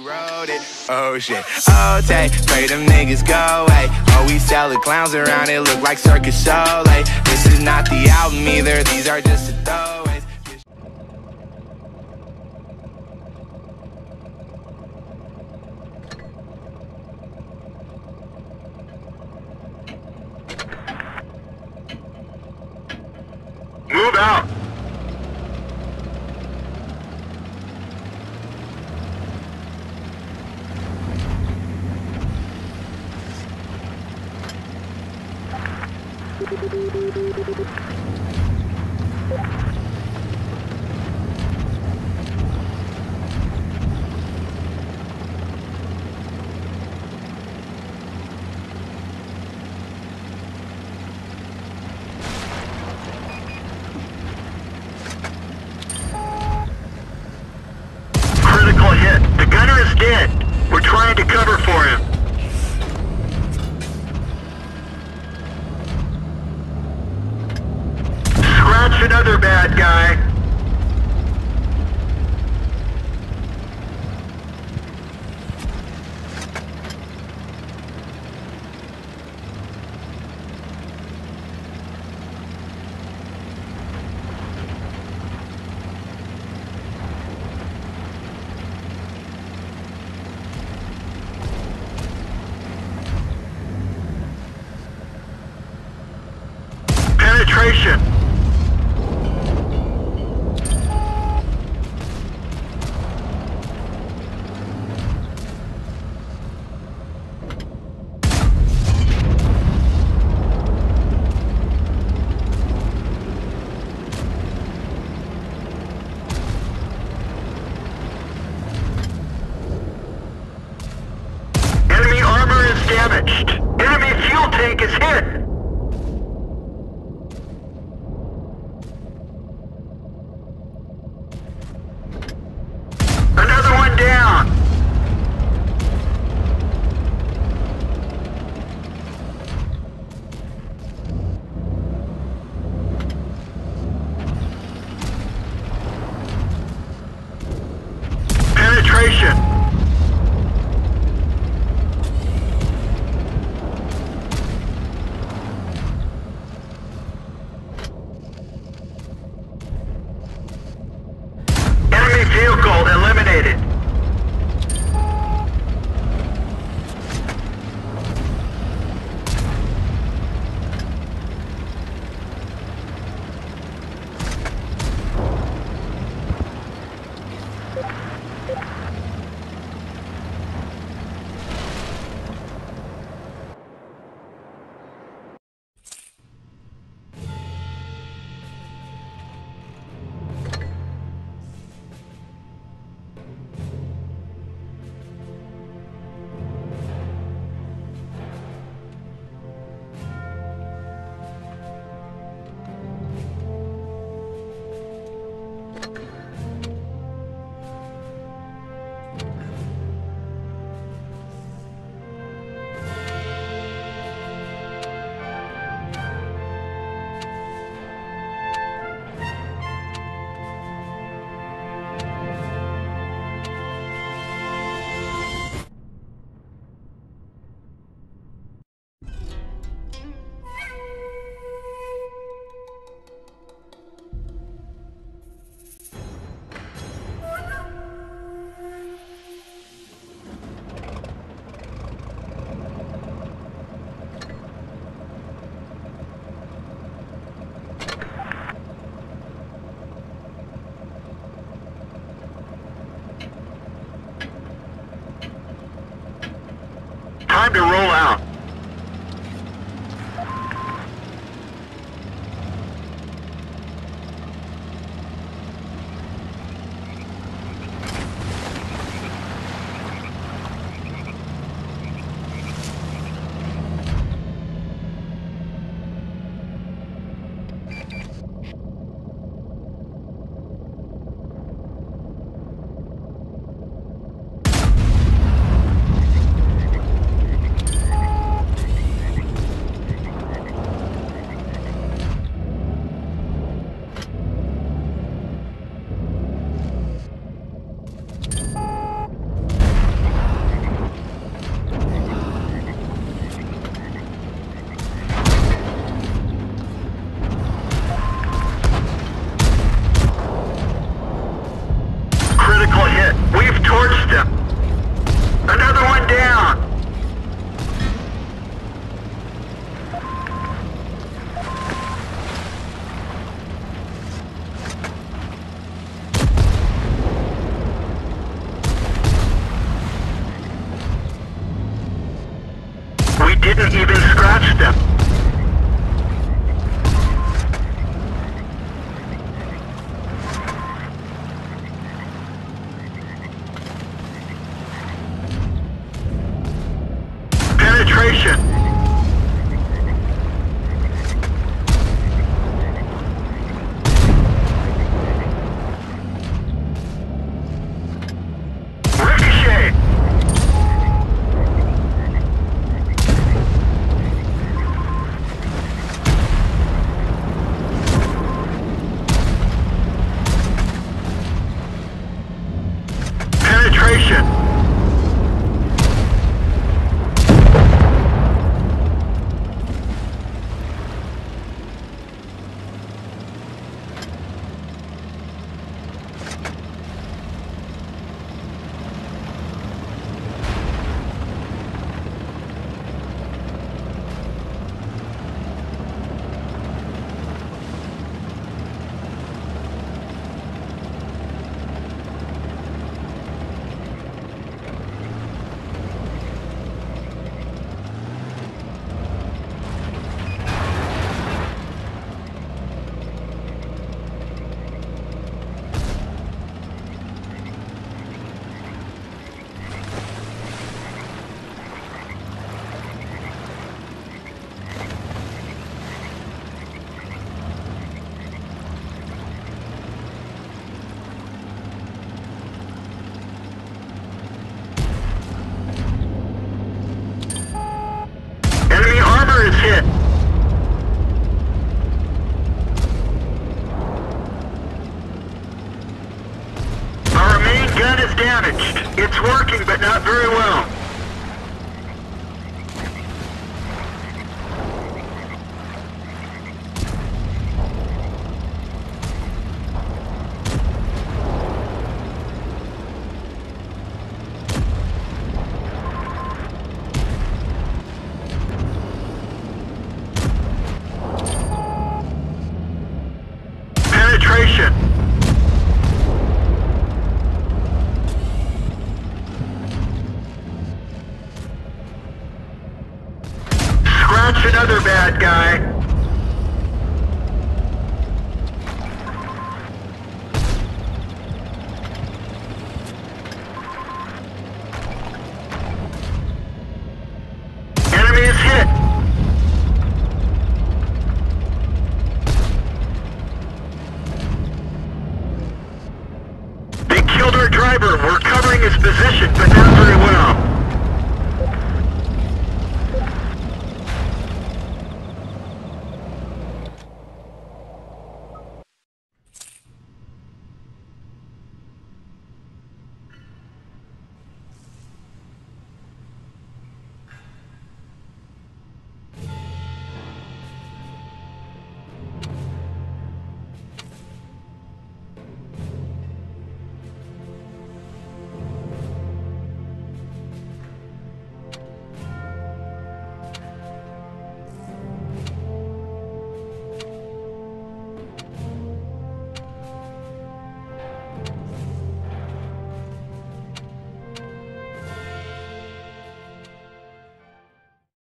wrote it. Oh shit. Oh, take, pray them niggas go away. Oh, we sell the clowns around it, look like Circus Soleil. This is not the album either, these are just the throwaways. Critical hit. The gunner is dead. We're trying to cover for him. Bad guy. Penetration. Enemy armor is damaged. Enemy fuel tank is hit. To roll didn't even scratch them. Penetration. Ricochet. Penetration. Enemy armor is hit. Our main gun is damaged. It's working, but not very well. We're covering his position, but not very well.